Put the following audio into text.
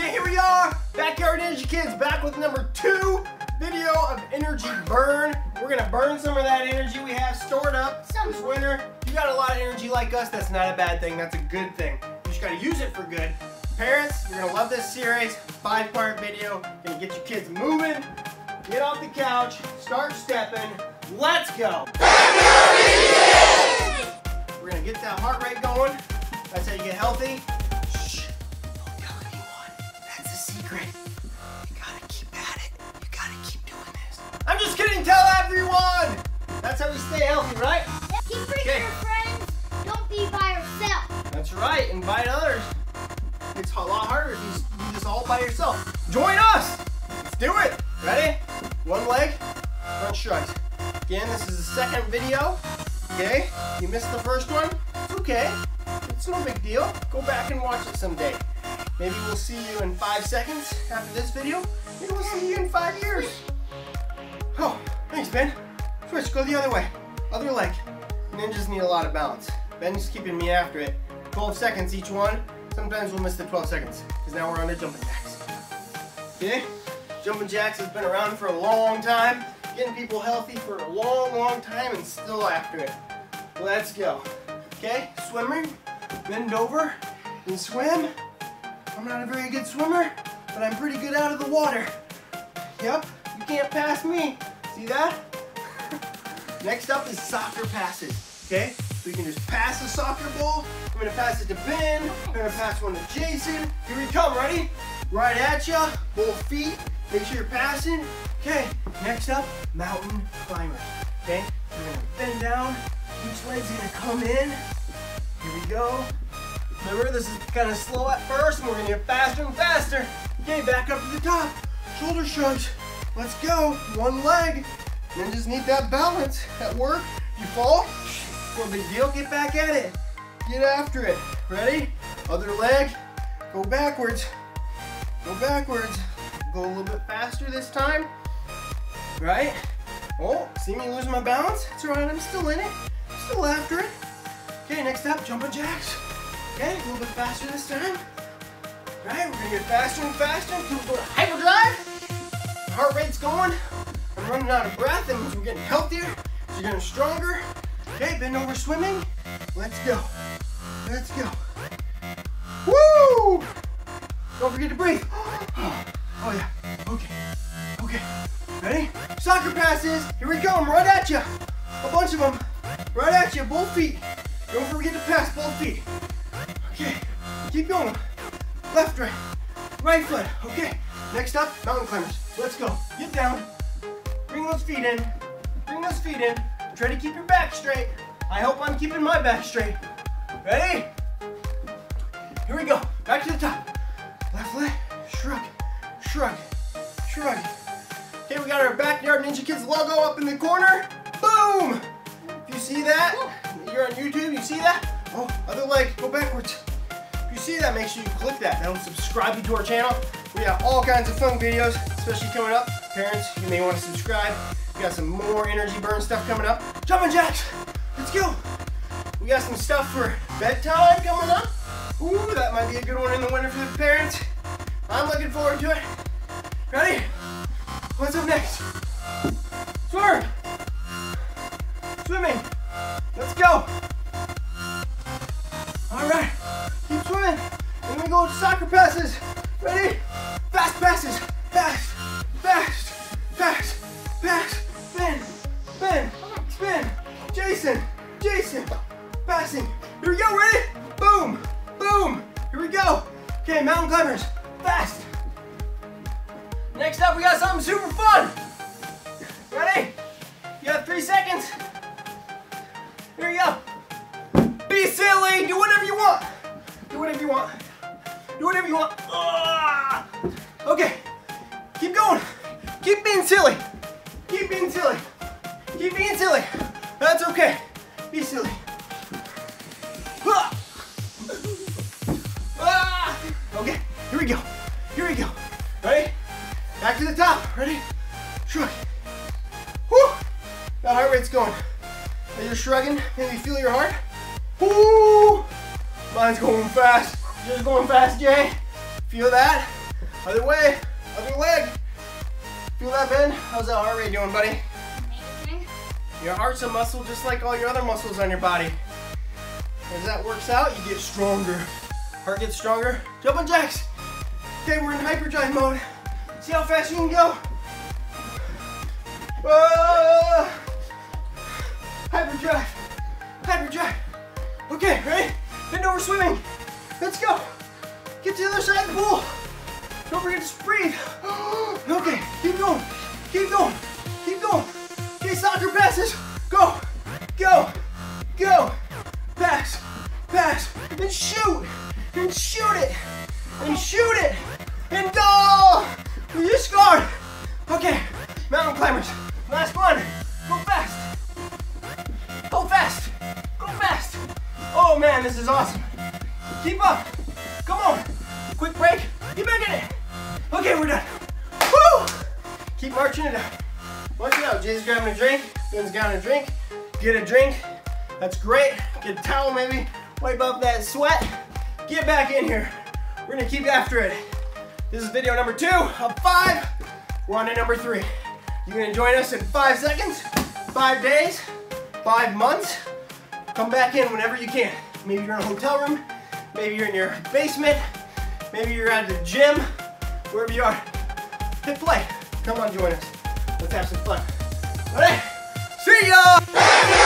Okay, here we are, Backyard Ninja Kids, back with number two video of energy burn. We're gonna burn some of that energy we have stored up Some. this winter. If you got a lot of energy like us, that's not a bad thing, that's a good thing. You just gotta use it for good. Parents, you're gonna love this series, five part video, gonna get your kids moving, get off the couch, start stepping, let's go. We're gonna get that heart rate going. That's how you get healthy. Secret. You gotta keep at it. You gotta keep doing this. I'm just kidding, tell everyone! That's how we stay healthy, right? Keep bringing Okay. your friends. Don't be by yourself. That's right, invite others. It's a lot harder if you s- do this all by yourself. Join us! Let's do it! Ready? One leg, front shrugs. Again, this is the second video. Okay? You missed the first one? It's okay. It's no big deal. Go back and watch it someday. Maybe we'll see you in five seconds after this video. Maybe we'll see you in five years. Oh, thanks, Ben. Switch, go the other way. Other leg. Ninjas need a lot of balance. Ben's keeping me after it. 12 seconds each one. Sometimes we'll miss the 12 seconds, because now we're on the jumping jacks. Okay? Jumping jacks has been around for a long time, getting people healthy for a long, long time, and still after it. Let's go. Okay? Swimmer, bend over and swim. I'm not a very good swimmer, but I'm pretty good out of the water. Yep, you can't pass me. See that? Next up is soccer passes. Okay? So you can just pass the soccer ball. I'm gonna pass it to Ben. I'm gonna pass one to Jason. Here we come, ready? Right at ya, both feet. Make sure you're passing. Okay, next up, mountain climber. Okay? We're gonna bend down. Each leg's gonna come in. Here we go. Remember, this is kind of slow at first, and we're gonna get faster and faster. Okay, back up to the top. Shoulder shrugs. Let's go. One leg. Then just need that balance at work. You fall, no big deal. Get back at it. Get after it. Ready? Other leg. Go backwards. Go backwards. Go a little bit faster this time. Right? Oh, see me lose my balance? It's alright, I'm still in it. Still after it. Okay, next up, jumping jacks. Okay, a little bit faster this time. Right, we're gonna get faster and faster until we go to hyperdrive. Heart rate's going. I'm running out of breath. and we're getting healthier. So you're getting stronger. Okay, bend over swimming. Let's go. Let's go. Woo! Don't forget to breathe. Oh yeah. Okay. Okay. Ready? Soccer passes. Here we go. I'm right at you. A bunch of them. Right at you. Both feet. Don't forget to pass both feet. Keep going. Left, right. Right foot. Okay. Next up, mountain climbers. Let's go. Get down. Bring those feet in. Bring those feet in. Try to keep your back straight. I hope I'm keeping my back straight. Ready? Here we go. Back to the top. Left leg. Shrug. Shrug. Shrug. Okay, we got our Backyard Ninja Kids logo up in the corner. Boom! If you see that, you're on YouTube, you see that? Oh, other leg, go backwards. If you see that, make sure you click that. That'll subscribe you to our channel. We got all kinds of fun videos, especially coming up. Parents, you may want to subscribe. We got some more energy burn stuff coming up. Jumping jacks, let's go. We got some stuff for bedtime coming up. Ooh, that might be a good one in the winter for the parents. I'm looking forward to it. Ready? What's up next? Go. Okay, mountain climbers. Fast. Next up, we got something super fun. Ready? You got three seconds. Here you go. Be silly. Do whatever you want. Do whatever you want. Do whatever you want. Ah! Okay. Keep going. Keep being silly. Keep being silly. Keep being silly. That's okay. Be silly. That heart rate's going. As you're shrugging, maybe feel your heart. Woo! Mine's going fast. Just going fast, Jay? Feel that? Other way, other leg. Feel that Ben? How's that heart rate doing, buddy? Amazing. Your heart's a muscle just like all your other muscles on your body. As that works out, you get stronger. Heart gets stronger. Jumping jacks. Okay, we're in hyperdrive mode. See how fast you can go. Uh, hyperdrive. Hyperdrive. Okay, ready? Bend over swimming. Let's go. Get to the other side of the pool. Don't forget to breathe. Okay, keep going. Keep going. Keep going. Okay, soccer passes. Go. Go. Go. Pass. Pass. And shoot. And shoot it. And shoot it. And go. You scored. Okay, mountain climbers. Last one. Go fast. Man, this is awesome. Keep up. Come on. Quick break. Get back in it. Okay, we're done. Woo! Keep marching it out. March it out. Jay's grabbing a drink. Ben's got a drink. Get a drink. That's great. Get a towel maybe. Wipe up that sweat. Get back in here. We're gonna keep after it. This is video number two of five. We're on to number three. You're gonna join us in five seconds, five days, five months. Come back in whenever you can. Maybe you're in a hotel room, maybe you're in your basement, maybe you're at the gym, wherever you are. Hit play. Come on, join us. Let's have some fun. Ready? See ya!